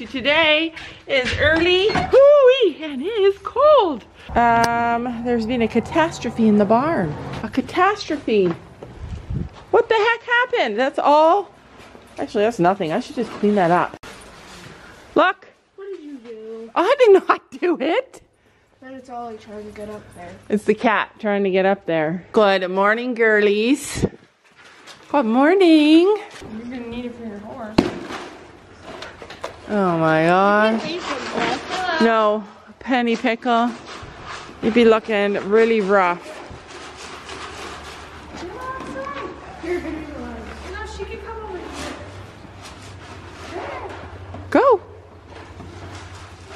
to today is early, and it is cold. Um, there's been a catastrophe in the barn. A catastrophe. What the heck happened? That's all. Actually, that's nothing. I should just clean that up. Look. What did you do? I did not do it. Then it's all like trying to get up there. It's the cat trying to get up there. Good morning, girlies. Good morning. You're gonna need it for your horse. Oh my gosh. No, penny pickle. You'd be looking really rough. Go.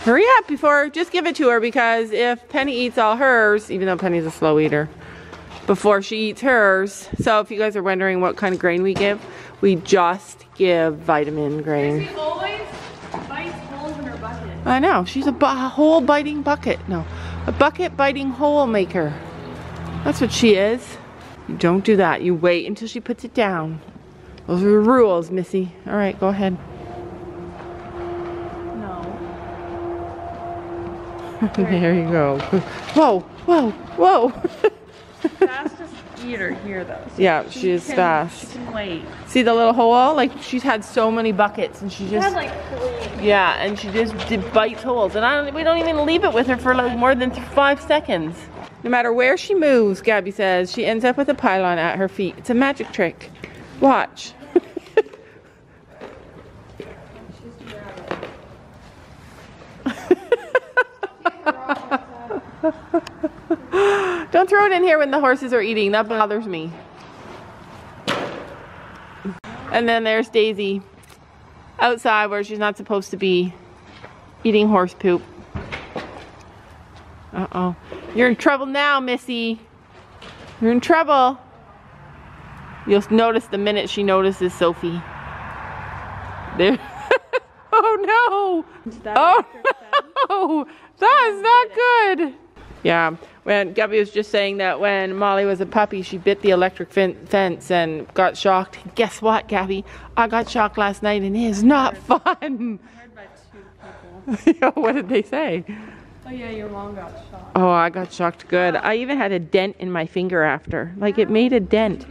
Hurry up before, just give it to her because if Penny eats all hers, even though Penny's a slow eater, before she eats hers, so if you guys are wondering what kind of grain we give, we just give vitamin grain. She always bites holes in her bucket. I know, she's a bu- hole biting bucket. No, a bucket biting hole maker. That's what she is. You don't do that. You wait until she puts it down. Those are the rules, Missy. All right, go ahead. No. there you go. Whoa, whoa, whoa. Fastest eater here though. So yeah, she is can- fast. She can wait. See the little hole? Like she's had so many buckets and she She just had like three. yeah, and she just did bites holes. And I don't, we don't even leave it with her for like more than five seconds. No matter where she moves, Gabby says, she ends up with a pylon at her feet. It's a magic trick. Watch. Don't throw it in here when the horses are eating. That bothers me. And then there's Daisy outside where she's not supposed to be eating horse poop. Uh-oh. You're in trouble now, Missy. You're in trouble. You'll notice the minute she notices Sophie. There. oh no. Oh no. That is not good. Yeah, when Gabby was just saying that when Molly was a puppy, she bit the electric fen- fence and got shocked. Guess what, Gabby? I got shocked last night and it is not fun. I Heard by two people. what did they say? Oh yeah, your mom got shocked. Oh, I got shocked good. I even had a dent in my finger after. Like it made a dent.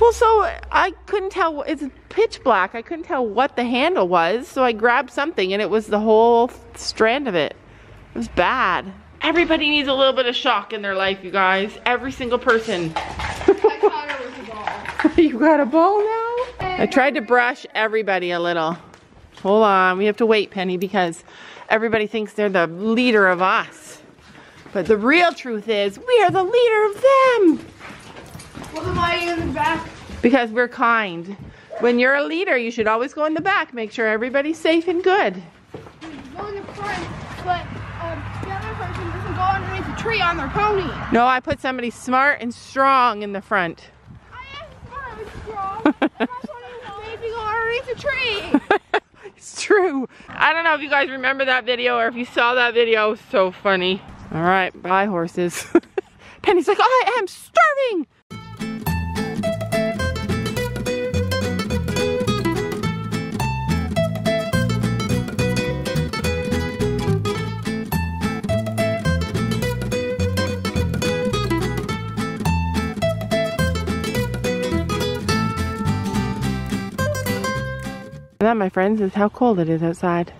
Well, so I couldn't tell. It's pitch black. I couldn't tell what the handle was. So I grabbed something and it was the whole strand of it. It was bad. Everybody needs a little bit of shock in their life, you guys. Every single person. I caught her with a ball. you got a ball now? I tried to brush everybody a little. Hold on, we have to wait, Penny, because everybody thinks they're the leader of us. But the real truth is, we are the leader of them. Well, am I in the back? Because we're kind. When you're a leader, you should always go in the back. Make sure everybody's safe and good. Go in the front, but um, person doesn't go underneath a tree on their pony. No, I put somebody smart and strong in the front. I am smart and strong. My pony made me go underneath a tree. It's true. I don't know if you guys remember that video or if you saw that video. It was so funny. All right, bye horses. Penny's like, I am starving. That, my friends, is how cold it is outside.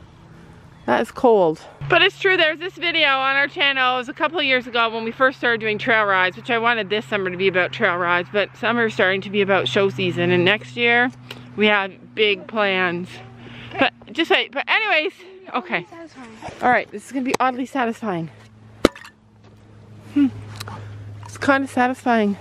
That is cold. But it's true, there's this video on our channel. It was a couple of years ago when we first started doing trail rides, which I wanted this summer to be about trail rides, but summer is starting to be about show season. And next year, we have big plans. But just wait, but anyways, okay. All right, this is gonna be oddly satisfying. Hmm. It's kind of satisfying.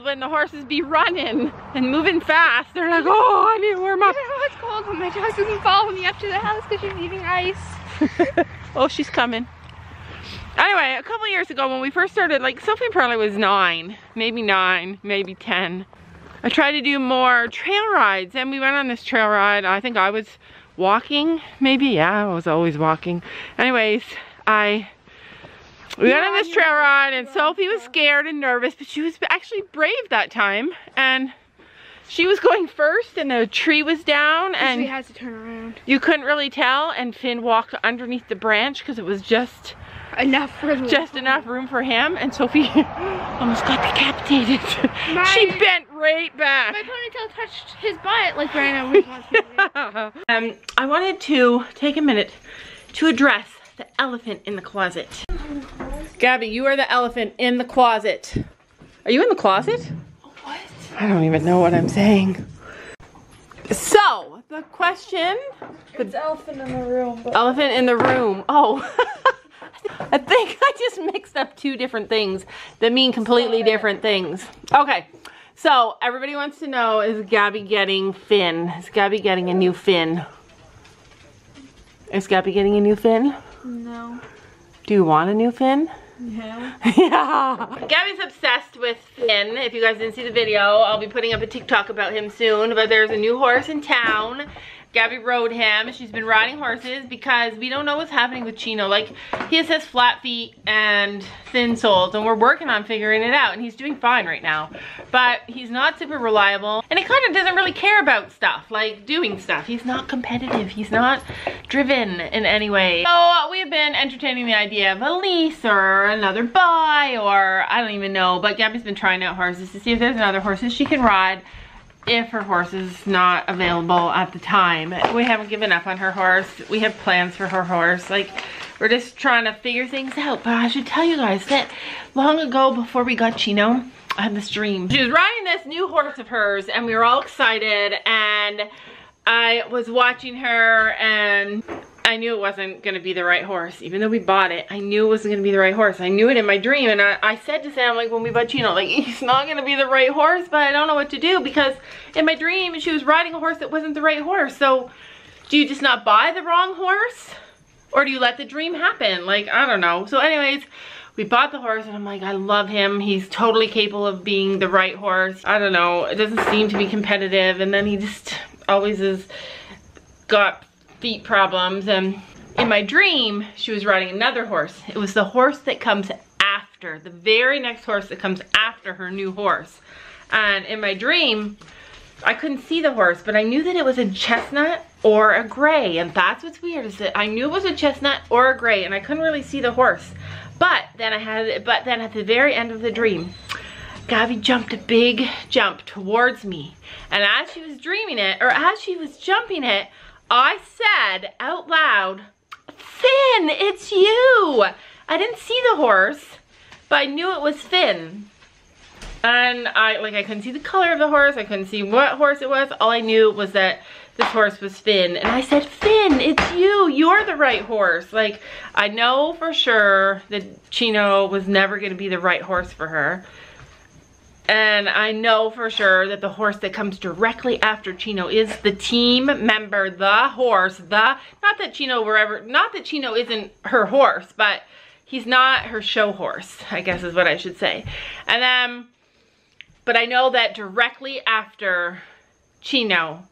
Horses be running and moving fast. They're like, oh, I need to warm up. I it's cold oh when my dog doesn't follow me up to the house because she's eating ice. oh, she's coming. Anyway, a couple years ago when we first started, like Sophie probably was nine, maybe nine, maybe 10. I tried to do more trail rides and we went on this trail ride. I think I was walking, maybe, yeah, I was always walking. Anyways, I, we went on this trail ride and Sophie was scared and nervous, but she was actually brave that time. And she was going first and the tree was down and we had to turn around. you couldn't really tell and Finn walked underneath the branch because it was just Enough for the just enough room for him and Sophie almost got decapitated. she bent right back. My ponytail touched his butt like always wants me um, I wanted to take a minute to address the elephant in the closet. Gabby, you are the elephant in the closet. Are you in the closet? What? I don't even know what I'm saying. So, the question, It's elephant in the room. But elephant in the room. Oh, I think I just mixed up two different things that mean completely different things. Okay, so everybody wants to know, is Gabby getting Finn? Is Gabby getting a new Finn? Is Gabby getting a new Finn? No. Do you want a new Finn? No. yeah. Gabby's obsessed with Finn. If you guys didn't see the video, I'll be putting up a TikTok about him soon. But there's a new horse in town. Gabby rode him. She's been riding horses because we don't know what's happening with Chino. Like, he has his flat feet and thin soles, and we're working on figuring it out. And he's doing fine right now. But he's not super reliable. And he kind of doesn't really care about stuff, like doing stuff. He's not competitive. He's not driven in any way. So we have been entertaining the idea of a lease or another buy or I don't even know. But Gabby's been trying out horses to see if there's another horses she can ride if her horse is not available at the time. We haven't given up on her horse. We have plans for her horse. Like, we're just trying to figure things out. But I should tell you guys that long ago, before we got Chino, I had this dream. She was riding this new horse of hers, and we were all excited, and I was watching her, and I knew it wasn't gonna be the right horse. Even though we bought it, I knew it wasn't gonna be the right horse. I knew it in my dream, and I, I said to Sam, like, when we bought Chino, like, he's not gonna be the right horse, but I don't know what to do, because in my dream, she was riding a horse that wasn't the right horse. So, do you just not buy the wrong horse? Or do you let the dream happen? Like, I don't know. So anyways, we bought the horse and I'm like, I love him. He's totally capable of being the right horse. I don't know. It doesn't seem to be competitive. And then he just always is got feet problems. And in my dream, she was riding another horse. It was the horse that comes after, the very next horse that comes after her new horse. And in my dream, I couldn't see the horse, but I knew that it was a chestnut or a gray. And that's what's weird is that I knew it was a chestnut or a gray and I couldn't really see the horse. But then I had, but then at the very end of the dream, Gabby jumped a big jump towards me. And as she was dreaming it, or as she was jumping it, I said out loud, Finn, it's you. I didn't see the horse, but I knew it was Finn. And I, like, I couldn't see the color of the horse. I couldn't see what horse it was. All I knew was that this horse was Finn. And I said, Finn, it's you. You're the right horse. Like, I know for sure that Chino was never going to be the right horse for her. And I know for sure that the horse that comes directly after Chino is the team member, the horse, the, not that Chino wherever, not that Chino isn't her horse, but he's not her show horse, I guess is what I should say. And um, but I know that directly after Chino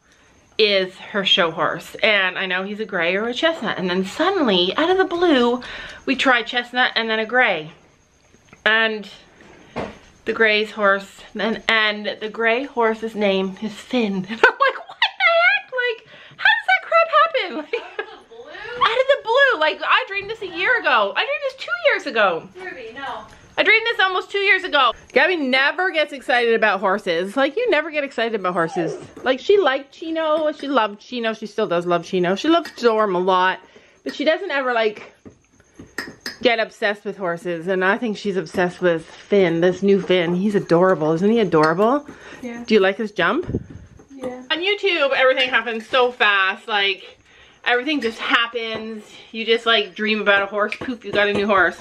is her show horse. And I know he's a gray or a chestnut. And then suddenly, out of the blue, we try chestnut and then a gray. And the gray's horse, and, and the gray horse's name is Finn. And I'm like, what the heck? Like, how does that crap happen? Like, out of the blue. Like, I dreamed this a year ago. I dreamed this two years ago. Ruby, no. I dreamed this almost two years ago. Gabby never gets excited about horses. Like, you never get excited about horses. Like, she liked Chino. She loved Chino. She still does love Chino. She loves Storm a lot. But she doesn't ever, like, get obsessed with horses. And I think she's obsessed with Finn, this new Finn. He's adorable. Isn't he adorable? Yeah. Do you like his jump? Yeah. On YouTube, everything happens so fast. Like, everything just happens. You just, like, dream about a horse. Poof, you got a new horse.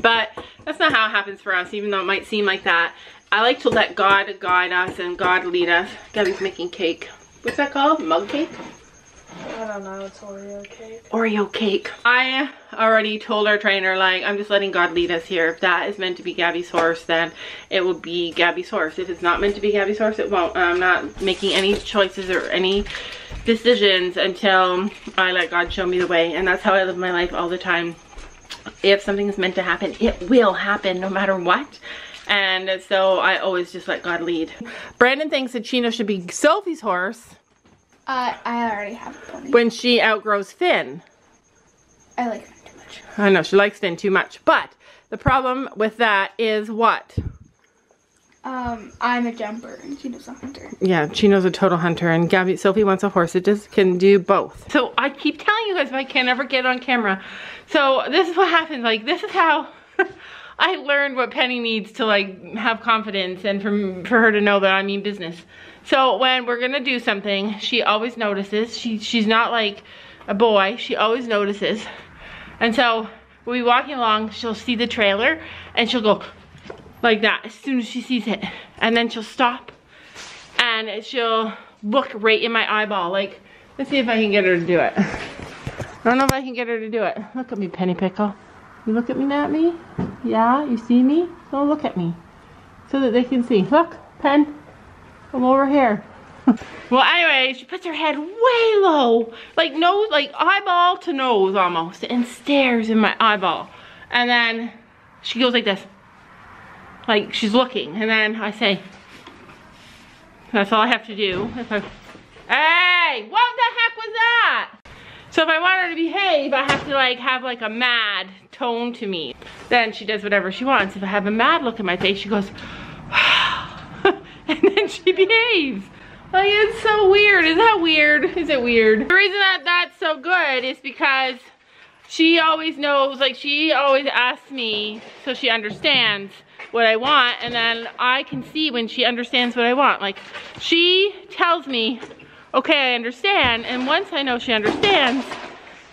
But that's not how it happens for us, even though it might seem like that. I like to let God guide us and God lead us. Gabby's making cake. What's that called? Mug cake? I don't know, it's Oreo cake. Oreo cake. I already told our trainer, like, I'm just letting God lead us here. If that is meant to be Gabby's horse, then it will be Gabby's horse. If it's not meant to be Gabby's horse, it won't. I'm not making any choices or any decisions until I let God show me the way. And that's how I live my life all the time. If something is meant to happen, it will happen no matter what. And so I always just let God lead. Brandon thinks that Chino should be Sophie's horse Uh, I already have a pony. when she outgrows Finn. I like him too much. I know, she likes Finn too much. But the problem with that is what? Um, I'm a jumper and she does a hunter. Yeah, Chino's a total hunter and Gabby, Sophie wants a horse. It just can do both. So I keep telling you guys, but I can't ever get on camera. So this is what happens. Like, this is how I learned what Penny needs to like have confidence and for, for her to know that I mean business. So when we're gonna do something, she always notices. She She's not like a boy. She always notices. And so we'll be walking along, she'll see the trailer and she'll go like that as soon as she sees it. And then she'll stop and she'll look right in my eyeball. Like, let's see if I can get her to do it. I don't know if I can get her to do it. Look at me, Penny Pickle. You look at me, at me? Yeah, you see me? So look at me. So that they can see. Look, Pen, I'm over here. well, anyway, she puts her head way low. Like nose, like eyeball to nose almost. And stares in my eyeball. And then she goes like this. Like she's looking. And then I say, that's all I have to do. If I, hey, what the heck was that? So if I want her to behave, I have to like have like a mad tone to me. Then she does whatever she wants. If I have a mad look in my face, she goes, and then she behaves. Like it's so weird. Is that weird? Is it weird? The reason that that's so good is because she always knows, like she always asks me so she understands what I want and then I can see when she understands what I want. Like she tells me, okay, I understand. And once I know she understands,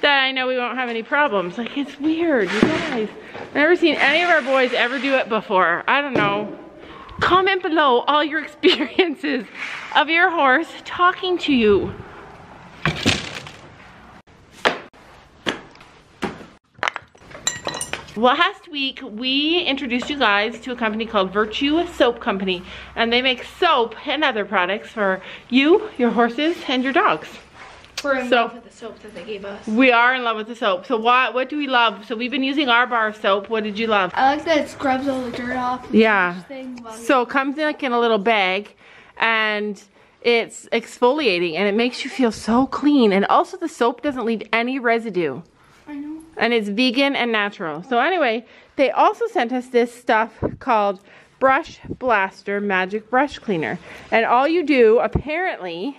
then I know we won't have any problems. Like it's weird, you guys. I've never seen any of our boys ever do it before. I don't know. Comment below all your experiences of your horse talking to you. Last week, we introduced you guys to a company called Virtue Soap Company, and they make soap and other products for you, your horses, and your dogs. We're in So- love with the soap that they gave us. We are in love with the soap. So what, what do we love? So we've been using our bar of soap. What did you love? I like that it scrubs all the dirt off. Yeah. So it comes in like in a little bag and it's exfoliating and it makes you feel so clean. And also the soap doesn't leave any residue. And it's vegan and natural. So anyway, they also sent us this stuff called Brush Blaster Magic Brush Cleaner. And all you do, apparently,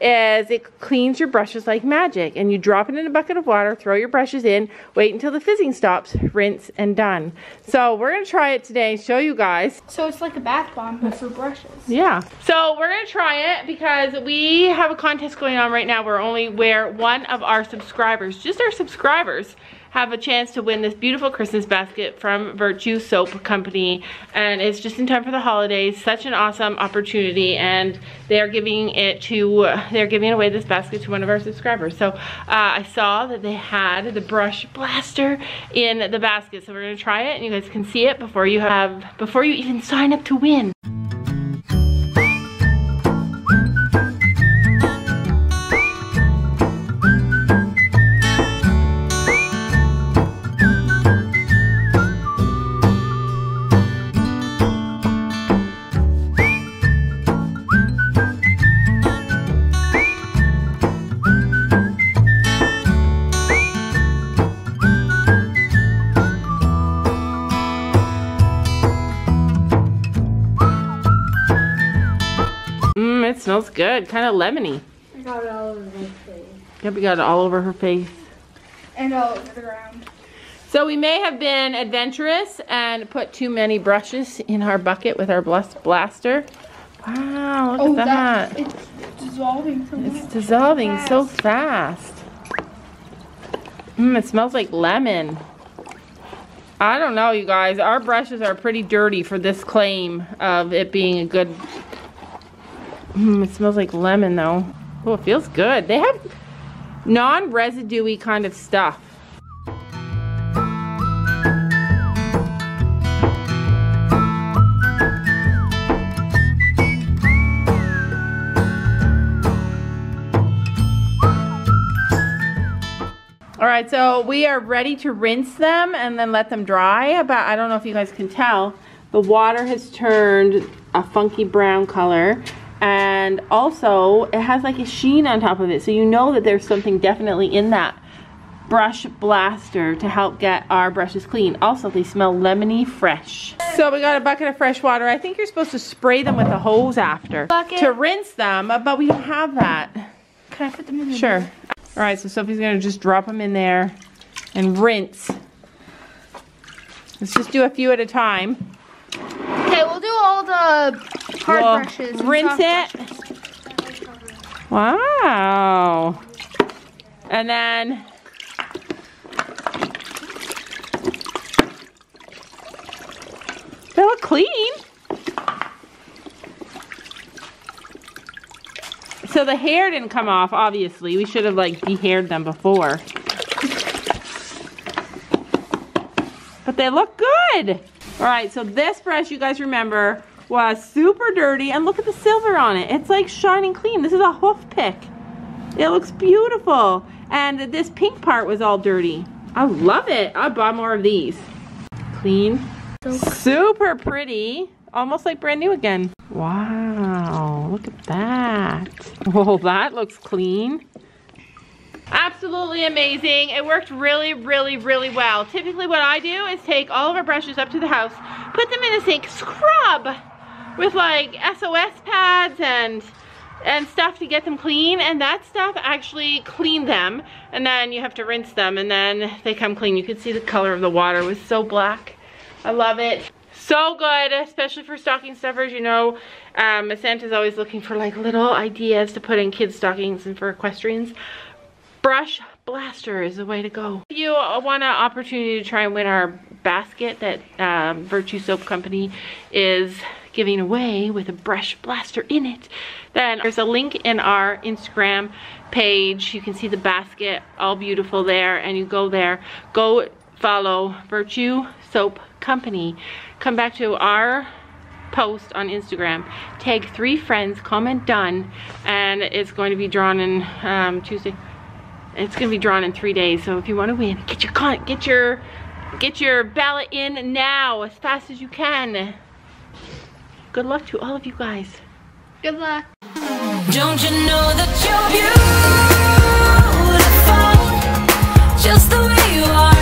is it cleans your brushes like magic. And you drop it in a bucket of water, throw your brushes in, wait until the fizzing stops, rinse, and done. So we're going to try it today, and show you guys. So it's like a bath bomb, but for brushes. Yeah. So we're gonna try it because we have a contest going on right now where only where one of our subscribers, just our subscribers, have a chance to win this beautiful Christmas basket from Virtue Soap Company. And it's just in time for the holidays. Such an awesome opportunity. And they are giving it to, they're giving away this basket to one of our subscribers. So uh, I saw that they had the brush blaster in the basket. So we're gonna try it and you guys can see it before you have, before you even sign up to win. Good. Kind of lemony. I got it all over my face. Yep, we got it all over her face. And all over the ground. So we may have been adventurous and put too many brushes in our bucket with our blast blaster. Wow, look at oh, that. It's dissolving so It's dissolving so fast. Mmm, it smells like lemon. I don't know, you guys. Our brushes are pretty dirty for this claim of it being a good... Mm, it smells like lemon, though. Oh, it feels good. They have non-residuey kind of stuff. All right, so we are ready to rinse them and then let them dry. But I don't know if you guys can tell, the water has turned a funky brown color. And also, it has like a sheen on top of it. So you know that there's something definitely in that brush blaster to help get our brushes clean. Also, they smell lemony fresh. So we got a bucket of fresh water. I think you're supposed to spray them with a hose after Bucket. to rinse them, uh, but we don't have that. Can I put them in the Sure. All right, so Sophie's gonna just drop them in there and rinse. Let's just do a few at a time. Okay, we'll do all the hard We'll brushes. rinse it. brushes. Wow. And then they look clean. So the hair didn't come off, obviously. We should have like de-haired them before. But they look good. All right, so this brush, you guys remember, was super dirty. And look at the silver on it. It's like shining clean. This is a hoof pick. It looks beautiful. And this pink part was all dirty. I love it. I bought more of these. Clean. Super pretty. Almost like brand new again. Wow, look at that. Oh, that looks clean. Absolutely amazing. It worked really, really, really well. Typically what I do is take all of our brushes up to the house, put them in the sink, scrub with like SOS pads and and stuff to get them clean and that stuff actually cleaned them and then you have to rinse them and then they come clean. You can see the color of the water was so black. I love it. So good, especially for stocking stuffers. You know, um, Santa's always looking for like little ideas to put in kids' stockings and for equestrians. Brush Blaster is the way to go. If you want an opportunity to try and win our basket that um, Virtue Soap Company is giving away with a brush blaster in it, then there's a link in our Instagram page. You can see the basket all beautiful there and you go there. Go follow Virtue Soap Company. Come back to our post on Instagram. Tag three friends, comment done, and it's going to be drawn in um, Tuesday. It's going to be drawn in three days. So if you want to win, get your con get your get your ballot in now as fast as you can. Good luck to all of you guys. Good luck. Don't you know that you're beautiful? Just the way